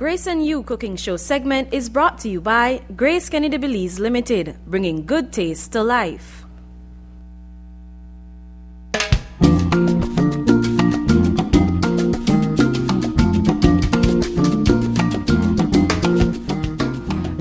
Grace and You cooking show segment is brought to you by Grace Kennedy Belize Limited, bringing good taste to life.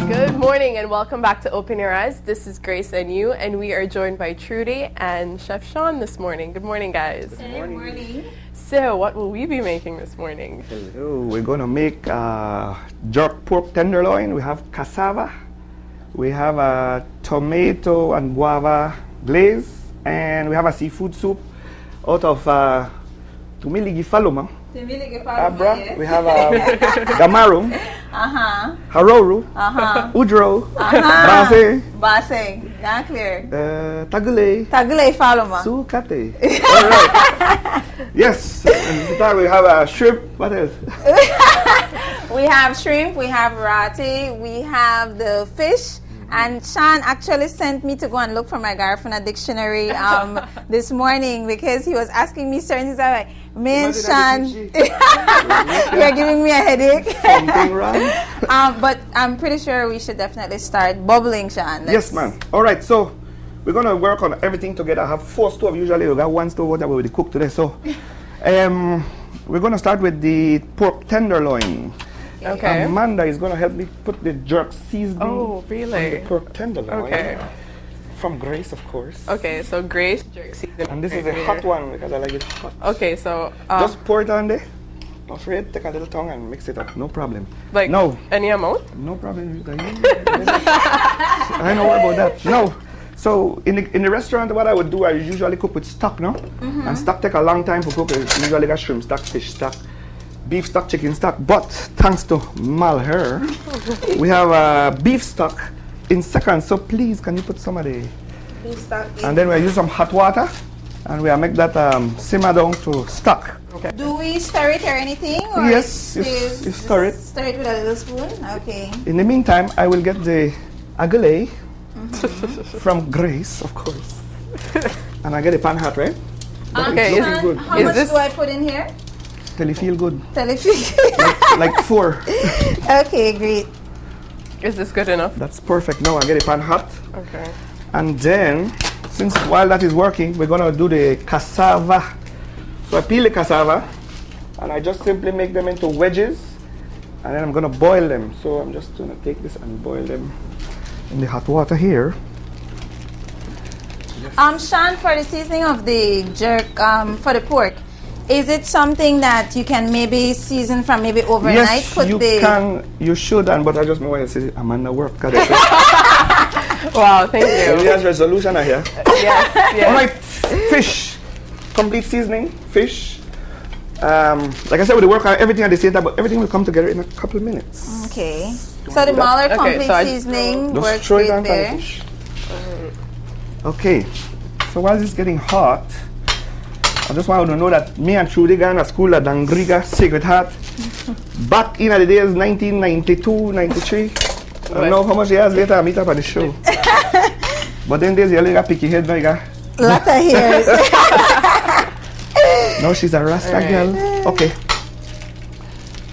Good morning and welcome back to Open Your Eyes. This is Grace and you, and we are joined by Trudy and Chef Sean this morning. Good morning, guys. Good morning. So, what will we be making this morning? Hello, we're gonna make uh, jerk pork tenderloin. We have cassava, we have a tomato and guava glaze, and we have a seafood soup out of uh, tumiligi faluma. Abra, we have a gamarum, Uh-huh. haroru, Uh-huh. udro, Uh-huh. base, Basing. Not clear. uh, tagule, Tagulay faluma. sukate. All right. yes, and this we have a shrimp. What else? We have shrimp, we have rati, we have the fish. And Sean actually sent me to go and look for my Garifuna dictionary um, this morning because he was asking me certain things. I'm like, man, Sean, you're giving me a headache. Something wrong? um, but I'm pretty sure we should definitely start bubbling, Sean. Yes, ma'am. All right, so we're gonna work on everything together. I have four stove. Usually we got one stove that we will cook today. So, um, we're gonna start with the pork tenderloin. Okay. Amanda is gonna help me put the jerk seasoning Oh, on the really? pork tenderloin. Okay. From Grace, of course. Okay, so Grace jerk season. And this is a right hot one because I like it hot. Okay, so um, Just pour it on there. Not afraid. Take a little tongue and mix it up. No problem. like no, any amount. No problem. I know what about that. No. So in the, in the restaurant, what I would do, I usually cook with stock, no? And stock take a long time to cook. It's usually got shrimp stock, fish stock, beef stock, chicken stock. But thanks to Malher, we have uh, beef stock in seconds. So please, can you put some of the... beef stock? And then we'll use some hot water, and we'll make that um, simmer down to stock. Do we stir it or anything? Or Yes, you- you stir it. Stir it with a little spoon? Okay. In the meantime, I will get the agale from Grace, of course. and I get the pan hot, right? But Okay, it's looking Sean, good. How Is much this- do I put in here? Till you feel good. Telefish. Like four. okay, great. Is this good enough? That's perfect. Now I get the pan hot. Okay. And then, since while that is working, we're gonna do the cassava. So I peel the cassava, and I just simply make them into wedges, and then I'm gonna boil them. So I'm just gonna take this and boil them in the hot water here. Um, Sean, for the seasoning of the jerk, um, for the pork, is it something that you can maybe season from maybe overnight? yes, Put you the can, you should, and but I just know why I say Amanda work. 'cause Wow, thank New you. Year's resolution I hear. yes, yes. All right, fish, complete seasoning, fish. Um, like I said, with the work, everything at the same time, but everything will come together in a couple of minutes. okay. So the Malher Okay, complete so seasoning Just works throw it great on top of the there. fish. Okay, so while this is getting hot, I just want you to know that me and Trudy got in a school at Dangriga Sacred Heart back in the days 1992, 93. I don't know how much years later I meet up at the show. but then days you only got picky head, now you got Lot of hairs. Now she's a Rasta Alright. girl. Okay.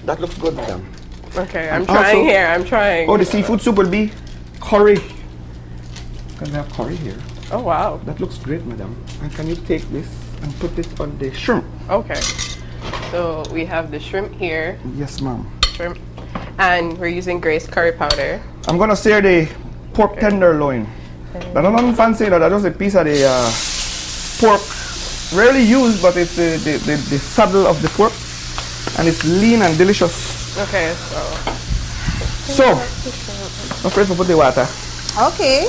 That looks good, madam. Okay, I'm Also- trying here. I'm trying. Oh, the seafood soup will be curry. Can we have curry here? Oh wow. That looks great, madam. And can you take this and put it on the shrimp? Okay. So we have the shrimp here, Yes, ma'am. shrimp, and we're using Grace curry powder. I'm gonna sear the pork tenderloin. That's not nothing fancy, that's just a piece of the uh, pork. Rarely used, but it's uh, the, the, the saddle of the pork. And it's lean and delicious. Okay, so So, not afraid to put the water. okay.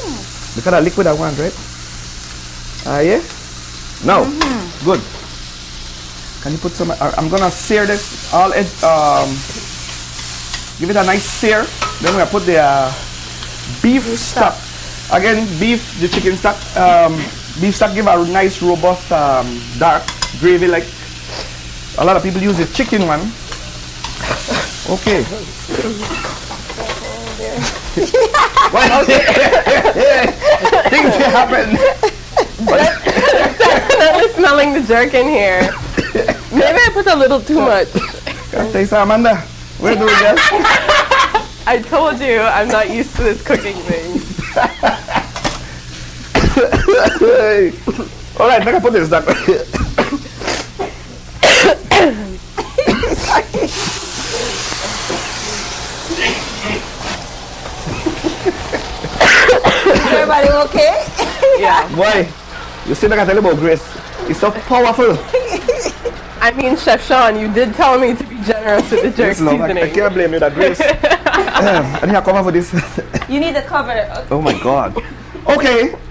The kind of liquid I want, right? Ah, yeah? No. Good. Can you put some? I'm gonna sear this all edge. Um, give it a nice sear. Then we're put the uh, beef stock. Again, beef, the chicken stock. Um, beef stock give a nice, robust, um, dark gravy. Like a lot of people use the chicken one. Okay. What? Things happen. Definitely smelling the jerk in here. Maybe I put a little too much. Can I tell you something, Amanda? What are you doing, girl? I told you I'm not used to this cooking thing. All right, make I put this down. Everybody okay? Yeah. Boy, you see, like I tell you about grace. It's so powerful. I mean, Chef Sean, you did tell me to be generous with the jerk Yes, love, I, I can't blame you that grace. um, I need a cover for this. You need a cover. oh my God. Okay.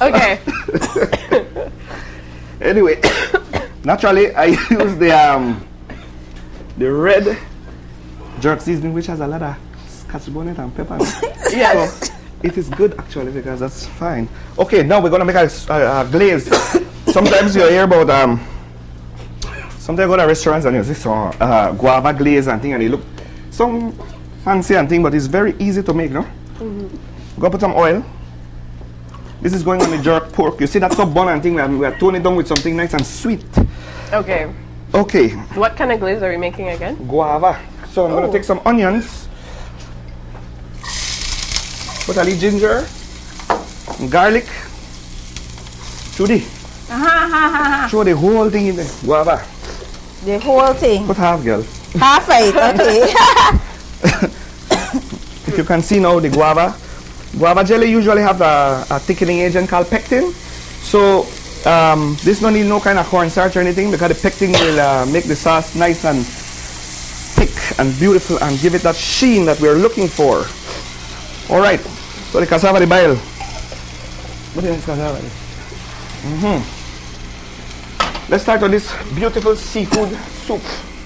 Okay. Anyway, naturally I use the um the red jerk seasoning, which has a lot of scotch bonnet and pepper. Yes. So it is good actually because that's fine. Okay, now we're gonna make a glaze. Sometimes you hear about um. Sometimes go to restaurants and you see some uh, guava glaze and thing, and they look some fancy and thing, but it's very easy to make, no? Mm-hmm. Go put some oil. This is going on the jerk pork. You see that so bun and thing. We are, we are toning it down with something nice and sweet. Okay. Okay, What kind of glaze are we making again? guava. So I'm Oh. gonna take some onions, put a little ginger, garlic, Uh-huh, uh-huh. throw the whole thing in there. Guava. The whole thing. Put half, girl. Half it, okay. If you can see now the guava, guava jelly usually have a, a thickening agent called pectin. So um, this don't need no kind of cornstarch or anything because the pectin will uh, make the sauce nice and thick and beautiful and give it that sheen that we're looking for. All right, so the cassava the bile. What is cassava? Mm-hmm. Let's start with this beautiful seafood soup.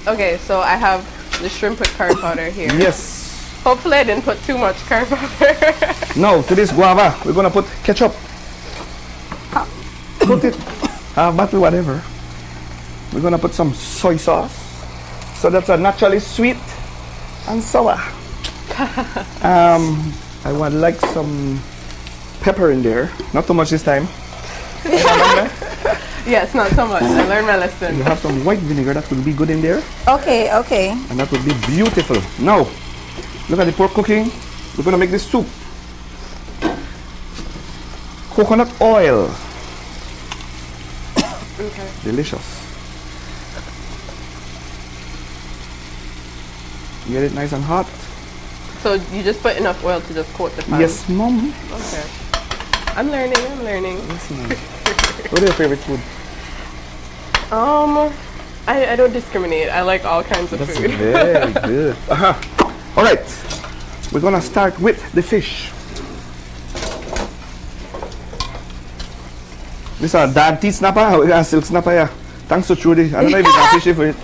Okay, so I have the shrimp with curry powder here. Yes. Hopefully I didn't put too much curry powder. no, to this guava, we're gonna put ketchup. Put it, half bottle, whatever. We're gonna put some soy sauce, so that's a naturally sweet and sour. um, I would like some pepper in there, not too much this time. yes, not so much. I learned my lesson. You have some white vinegar that will be good in there, okay, okay. and that will be beautiful. Now, look at the pork cooking. We're gonna make this soup. Coconut oil. Okay. Delicious. Get it nice and hot. So you just put enough oil to just coat the pan? Yes, mom. Okay. I'm learning, I'm learning. What is your favorite food? Um, I, I don't discriminate. I like all kinds of That's food. very good. Uh-huh. All right, we're gonna start with the fish. This is a dad teeth snapper, or a silk snapper, yeah. Thanks to Trudy. I don't know if you can fish it for it.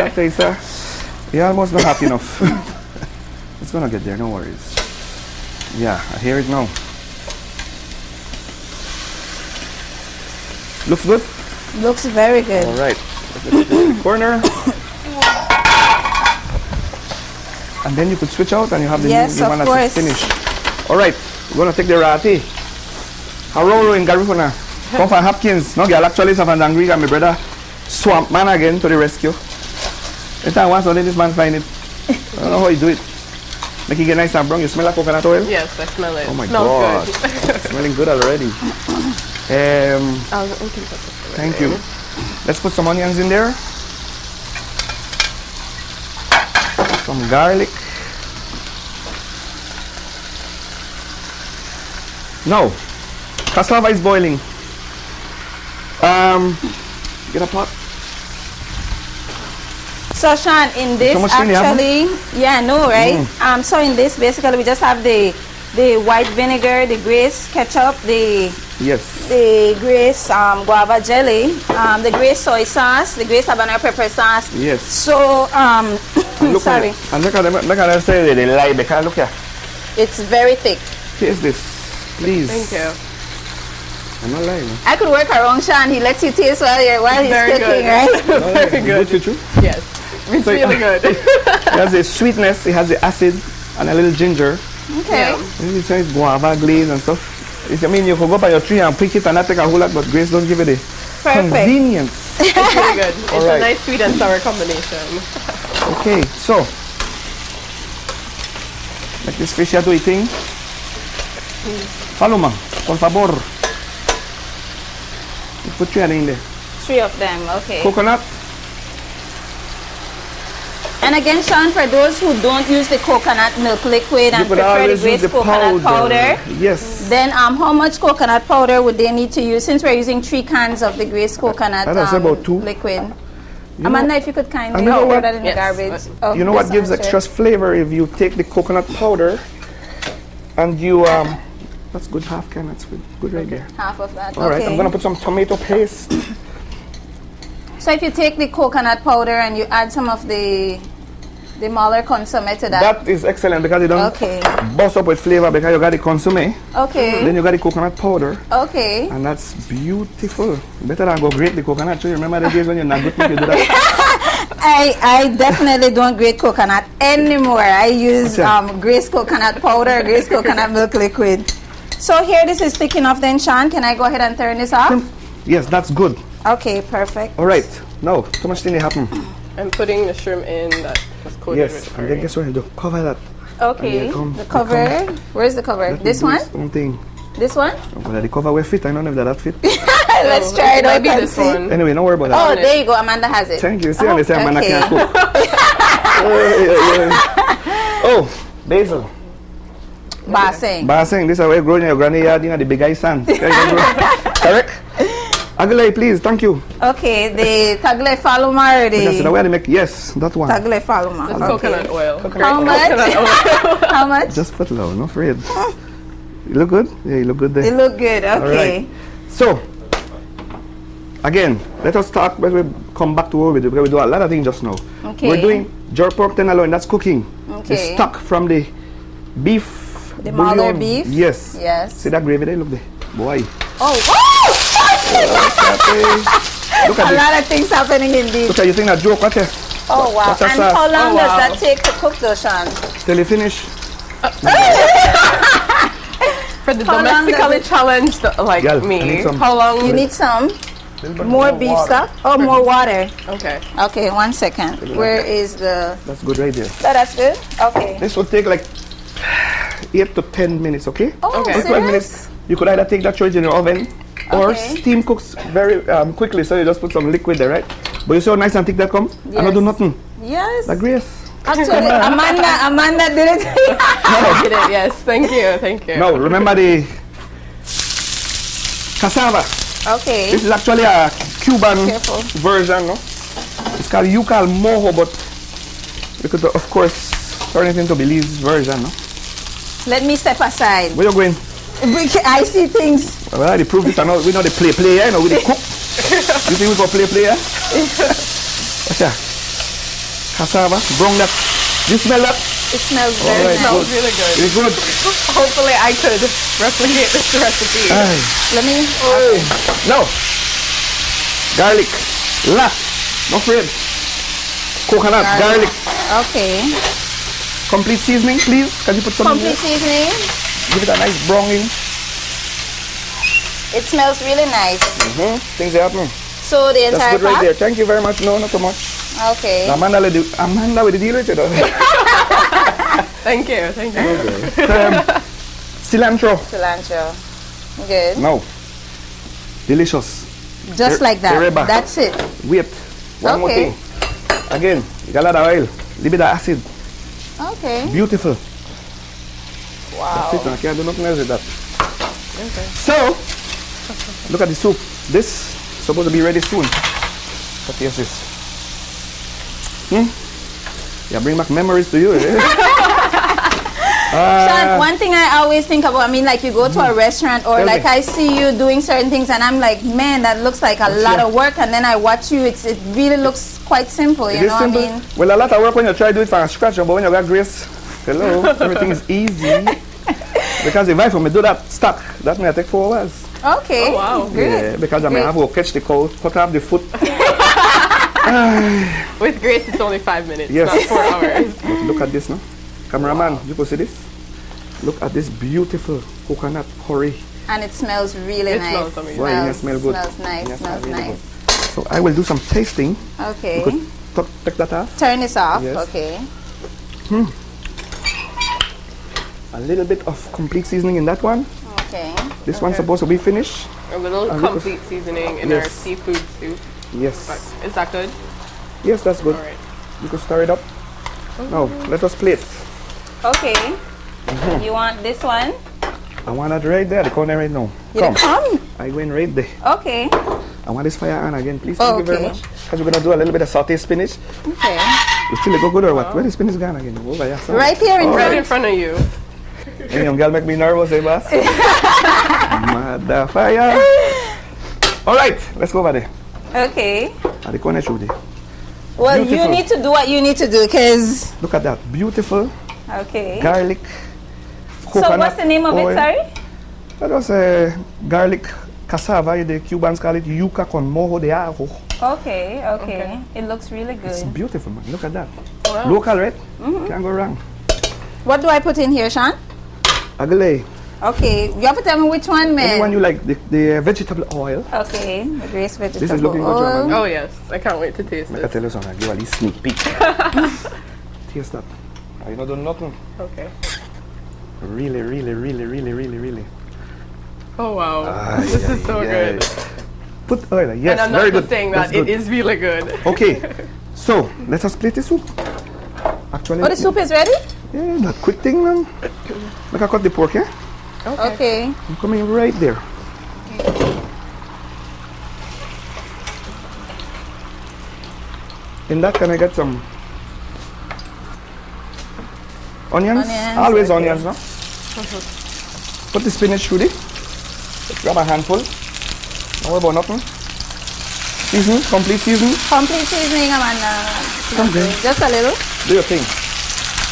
Oh, face, sir. You're almost not happy enough. it's gonna get there, no worries. Yeah, I hear it now. Looks good? Looks very good. All right. Let's put it in the corner. And then you could switch out and you have the, Yes, the of one that's finished. All right. We're going to take the rati. Haroro in Garifuna. Come from Hopkins. No, girl, actually, from Dangri and my brother Swamp Man again to the rescue. Every time once, only this man find it. I don't know how he do it. Make it get nice and brown. You smell like coconut oil? Yes, I smell it. Oh my Smells god. good. Smelling good already. Um, I'll, we can put this away. Thank you. Let's put some onions in there. Some garlic. No. Cassava is boiling. Um, get a pot. So Sean, in this So much thing you have, actually, yeah, no, right? Um, so in this basically we just have the the white vinegar, the grace ketchup, the Yes. the grace um, guava jelly, um, the grace soy sauce, the grace habanero pepper sauce. Yes. So um, And look sorry, At, and look at them. Look at them say they, they lie because look here. it's very thick. Taste this, please. Thank you. I'm not lying. man. I could work around Sean. He lets you taste while you're while he's Very cooking, good. right? I'm not good. Good for you. Yes. It's So- really good. It has a sweetness. It has the acid and a little ginger. Okay. Yeah. It's nice guava glaze and stuff. It's, I mean, you could go by your tree and pick it and not take a whole lot, but Grace don't give it the Perfect. convenience. It's really good. It's All right. a nice sweet and sour combination. Okay, so let this fish do its thing. Follow me, por favor. You Put three in there. Three of them, okay. Coconut, And again, Sean, for those who don't use the coconut milk liquid and prefer the always use Grace the coconut powder. powder, Yes. then um, how much coconut powder would they need to use since we're using three cans of the Grace coconut I'd um, about two. liquid? You Amanda, know- if you could kindly And you know what? that in Yes. the garbage. Oh, You know what gives answer. extra flavor if you take the coconut powder and you um that's good half can that's good good right there. Half of that. All right, okay. I'm gonna put some tomato paste. So if you take the coconut powder and you add some of the the Malher consomme to that. That is excellent because you don't okay. bust up with flavor because you got the consomme, Okay. then you got the coconut powder, Okay. and that's beautiful. Better than go grate the coconut. too. You remember the days when you're not good you do that? I, I definitely don't grate coconut anymore. I use Okay. um, Grace coconut powder, Grace coconut milk liquid. So here this is thick enough then, Sean. Can I go ahead and turn this off? yes, that's good. Okay, perfect. All right, now too much thing happen. I'm putting the shrimp in that was coated Yes, with and then curry. guess what you do? Cover that. Okay, come- the you cover. Where's the cover? Let me This do one? its own thing. This one? Oh, well, the cover will fit. I don't know if that fit. Let's Oh, try it might out be and this see. one. anyway, don't worry about that. Oh, there you go. Amanda has it. Thank you. See, oh, say man, I okay. can't cook. Yeah, yeah, yeah. Oh, basil. Basing. Basing, this is where you grow in your granny yard, you know, the big ice sand. Correct? Aguilay, please, thank you. Okay, the tagle faluma or Because the the way they make, yes, that one. tagle faluma. It's Okay. coconut oil. How much? How much? Just put low, no afraid. You look good? Yeah, you look good It there. look good. Okay. right. So, again, let us talk when we come back to what we do, because we do a lot of things just now. Okay. We're doing jerk pork tenderloin, that's cooking. The Okay. stock from the beef. The Marlow beef? Yes. Yes. See that gravy there? Look there. Boy. Oh, oh! Look at a this. lot of things happening indeed. Look at you think that joke, what? Oh wow! What's that And sauce? how long Oh, does wow. that take to cook, though, Sean? Till you finish. For the How domestically challenged like Girl, me, how long? You need some Little bit more beef water. stock or oh, more water. okay. Okay, one second. Where is the? That's good right there. Oh, that's good. Okay. This will take like 8 to 10 minutes, okay? Oh, Okay. Or 12 minutes. You could either take that choice in your oven or steam cooks very um, quickly, so you just put some liquid there, right? But you see how nice and thick that come? I don't do nothing. Yes. Like grace. Actually, Amanda, Amanda did it. I did it. Yes. Thank you. Thank you. Now, remember the cassava. okay. This is actually a Cuban Careful. version, no? It's called yucal mojo, but we could, of course, turn it into Belize version, no? Let me step aside. Where you going? Bec- I see things. Well, I prove this. I know we know the play play, eh? No, we the cook. you think we go play play, eh? What's that? Cassava, brown that. You smell that? It smells All very right, smells good. really good. It's good. Hopefully, I could replicate this recipe. Aye. Let me. Hey. No. Garlic. La. No afraid. Coconut, garlic. Okay. Complete seasoning, please. Can you put some Complete there? seasoning. Give it a nice browning. It smells really nice. Mm-hmm. Things are happening. So the entire That's entire good right there. Thank you very much. No, not too much. Okay. Amanda, will do- Amanda with the deal with it. Thank you. Thank you. um, cilantro. Cilantro. Good. No. Delicious. Just Ter- like that. tereba. That's it. Wait. One more Okay. thing. Again, you got a lot of oil. Little bit of acid. Okay. Beautiful. Wow. That's it. I do nothing else with that. So, look at the soup. This supposed to be ready soon. What is this? Hmm? Yeah, bring back memories to you. eh? Sean, one thing I always think about, I mean, like you go to a restaurant or like me. I see you doing certain things and I'm like, man, that looks like a lot yeah. of work. And then I watch you, it's, it really looks quite simple, you It know simple. what I mean? Well, a lot of work when you try to do it from scratch, but when you got grace, hello, everything is easy. because if I for me do that stock, that may take four hours. Okay. Oh, wow. Good. Yeah, because I may Great. have to catch the cow, cut off the foot. With Grace, it's only five minutes, Yes. not four hours. But look at this now. Cameraman, you can see this? Look at this beautiful coconut curry. And it smells really It nice. smells amazing. Why, it smell good. Smells nice, It smells really nice. So I will do some tasting. Okay. Could tuck- take that off. Turn this off. Yes. Okay. Hmm. A little bit of complete seasoning in that one. Okay. This one's supposed to be finished. A little A little- complete seasoning in our seafood soup. Yes. But is that good? Yes, that's good. All right. You can stir it up. Now, let us plate. Okay. Mm-hmm. You want this one? I want that right there, the corner right now. You Come. come. I went right there. Okay. I want this fire on again, please. Thank you very much. Because we're going to do a little bit of sauté spinach. Okay. You still go good or what? Where the spinach gone again? Over here. somewhere. Right here in Right in front. front of you. Hey, young girl make me nervous, eh, boss? Mother fire. All right, let's go over there. Okay. At the corner there. Well, you need to do what you need to do, cause Look at that. Beautiful okay. garlic. So what's the name of oil. it? Sorry. That was a garlic cassava. The Cubans call it yuca con mojo de ajo. Okay. Okay. It looks really good. It's beautiful, man. Look at that. Wow. Local, right? Mm-hmm. Can't go wrong. What do I put in here, Sean? Agale. Okay. You have to tell me which one, man. Anyone you like, the, the vegetable oil. Okay. The grace vegetable This is looking good, oil. Joanna. Oh yes, I can't wait to taste I it. tell you something. Give a little sneak peek. Taste that. I not done nothing. Okay. Really, really, really, really, really, really. Oh wow, Ay, this ay, is so ay. good. Put oil. Yes, and I'm very not good. just saying That's that; it good. is really good. Okay, so let us plate the soup. Actually, Oh, the soup is ready? yeah, that quick thing, man. Look, I cut the pork, yeah? Okay. I'm coming right there. In that, can I get some onions? Onions, Always okay. onions, no? Put the spinach through it. Grab a handful. Don't worry about nothing. Season, complete season. Complete seasoning, Amanda. Okay. Just a little. Do your thing.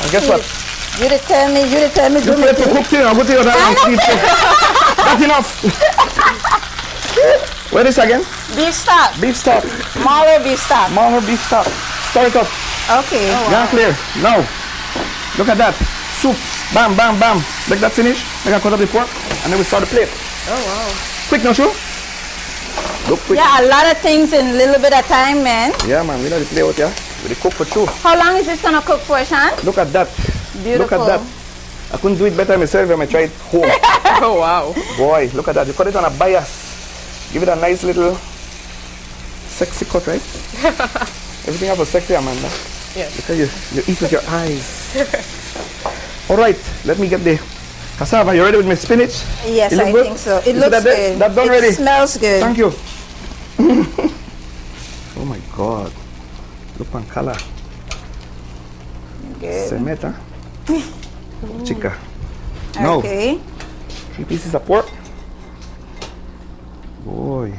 And guess what? You did tell me, you did tell me, do You me play to thing. cook thing, I'll go to your dad and sleep. That's enough. Where is again? Beef stock. Beef stock. Marlow beef stock. Malher beef stock. Stir it up. Okay. Oh, yeah, clear. Now, look at that. Soup. Bam, bam, bam. Make that finish. Make I cut up the pork. And then we start the plate. Oh wow. Quick, no show? Look quick. Yeah, a lot of things in a little bit of time, man. Yeah, man. We know the play out here. We dey cook for two. How long is this gonna cook for, Sean? Look at that. Look at that. I couldn't do it better myself when I tried home. Oh wow. Boy, look at that. You cut it on a bias. Give it a nice little sexy cut, right? Everything have a sexy, Amanda. Yes. Because you, you eat with your eyes. All right, let me get the cassava. You ready with my spinach? Yes, I good? think so. It looks that good. That's done it ready. smells good. Thank you. oh my God. Look on color. Good. Semeta. Chica. No. Okay. Three pieces of pork. Boy.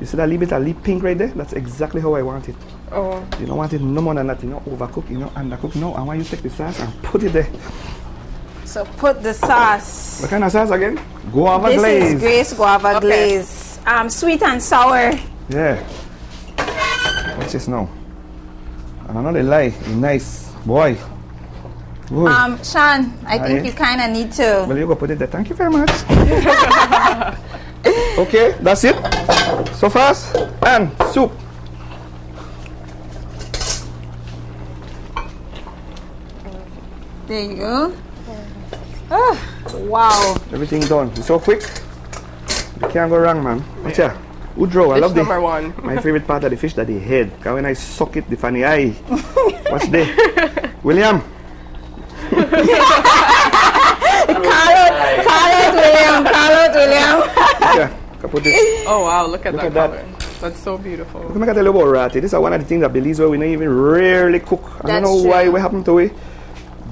You see that little bit of leaf pink right there? That's exactly how I want it. Oh. You don't want it no more than that. You know, overcook, you know, undercook. No, I want you to take the sauce and put it there. So put the sauce. What kind of sauce again? Guava This glaze. is Grace Guava Okay. glaze. Um, sweet and sour. Yeah. Watch this now. And another lie. It's nice. Boy. Ooh. Um, Sean, I think Aye. you kind of need to. well, you go put it there. Thank you very much. okay, that's it. So fast. And soup. There you go. Ah, wow. Everything done. It's so quick. You can't go wrong, man. What's ya. Udro, I Dish love the. number one. My favorite part of the fish that the head. Cause when I suck it, the funny eye. What's there. William. Carrot, carrot, William, carrot, William. Yeah. Can put this. Oh wow, look at that at that. color. That's so beautiful. Let me tell you about rati. This is one of the things that Belize where we don't even rarely cook. I don't That's know why. true. What happened to it?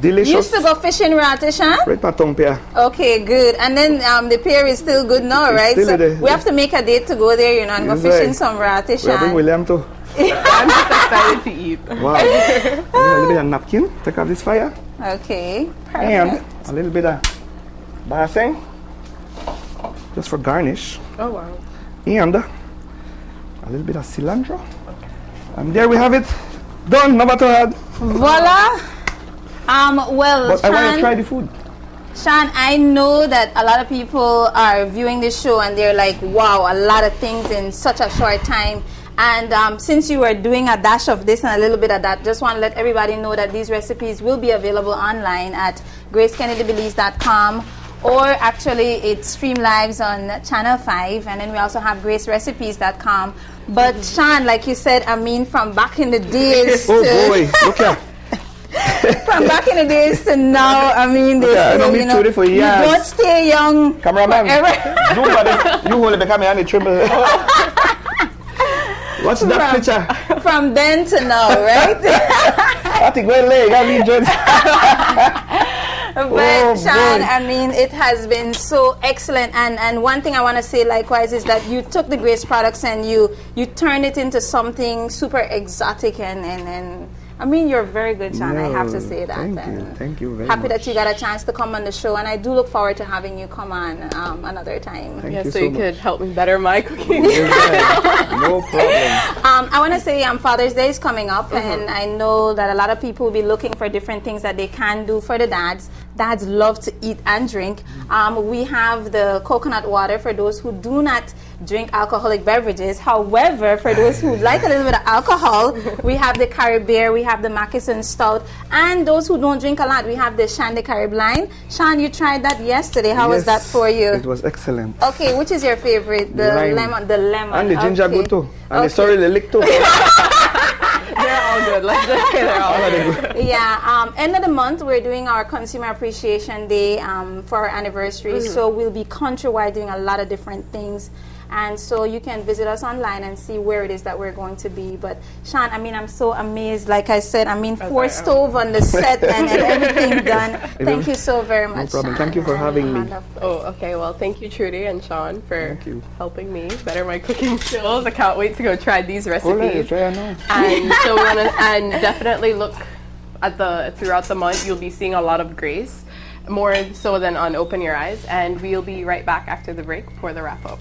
Delicious. Used to go fishing rati, Sean? Right pa tongue pair. Okay, good. And then um, the pier is still good now, It's right? still So there. we have to make a date to go there, you know, and go fishing right. some rati, We bring Sean. William too. I'm just excited to eat. Wow. a little bit of napkin. Take off this fire. Okay, And a little bit of basing. Just for garnish. Oh wow. And a little bit of cilantro. And there we have it. Done. Number two had. Voila. Um, well, But I want to try the food. Sean, I know that a lot of people are viewing this show and they're like, wow, a lot of things in such a short time. And um, since you are doing a dash of this and a little bit of that, just want to let everybody know that these recipes will be available online at gracekennedybelize.com or actually it stream lives on channel 5 and then we also have gracerecipes.com but sean like you said i mean from back in the days oh boy, look here. from back in the days to now i mean they Yeah, I know say, me you know for you don't stay young Cameraman, zoom. You hold it back me on the triple. What's that From- picture? from then to now right I think we're late. I mean, just But Oh, Sean, boy. I mean, it has been so excellent. And and one thing I want to say likewise is that you took the Grace products and you you turned it into something super exotic and and, and I mean, you're a very good, Sean. I have to say that. thank and you. Thank you very Happy much. that you got a chance to come on the show, and I do look forward to having you come on um, another time. Thank yeah, you so, so you much. could help me better my cooking. Yeah, no problem. Um, I want to say um, Father's Day is coming up, and I know that a lot of people will be looking for different things that they can do for the dads. Dads love to eat and drink. Um, we have the coconut water for those who do not drink alcoholic beverages. However, for those who like a little bit of alcohol, we have the Caribbean, we have the Mackeson Stout, and those who don't drink a lot, we have the Shandy Carib line. Sean, you tried that yesterday. How was that for you? It was excellent. Okay, which is your favorite? The Lime. lemon, the lemon, And the ginger okay. too. And Okay. the sorry the lick too. they're all good. Let's just say they're all All good. yeah, um, end of the month we're doing our Consumer Appreciation Day um, for our anniversary. So we'll be countrywide doing a lot of different things. And so you can visit us online and see where it is that we're going to be. But Sean, I mean, I'm so amazed. Like I said, I mean, four I stove on the set and, and everything done. Thank you so very much. No problem. Sean. Thank you for having me. Oh, okay. Well, thank you, Trudy and Sean, for Thank you. helping me better my cooking skills. I can't wait to go try these recipes. try and so we wanna, and definitely look at the throughout the month. You'll be seeing a lot of Grace, more so than on Open Your Eyes. And we'll be right back after the break for the wrap up.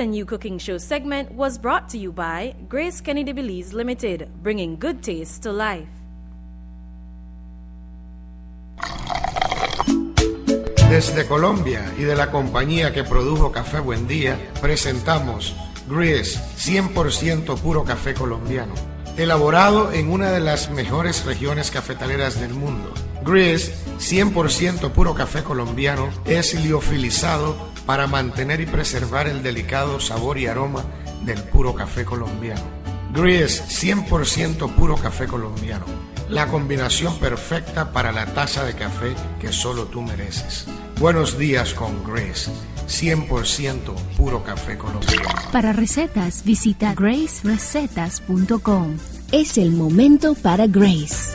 Grace You Cooking Show segment was brought to you by Grace Kennedy Belize Limited, bringing good taste to life. Desde Colombia y de la compañía que produjo Café Buen Día, presentamos Gries 100% puro café colombiano, elaborado en una de las mejores regiones cafetaleras del mundo. Gries 100% puro café colombiano es liofilizado para mantener y preservar el delicado sabor y aroma del puro café colombiano. Gries 100% puro café colombiano. La combinación perfecta para la taza de café que solo tú mereces. Buenos días con Grace. 100% puro café colombiano. Para recetas, visita gracerecetas.com. Es el momento para Grace.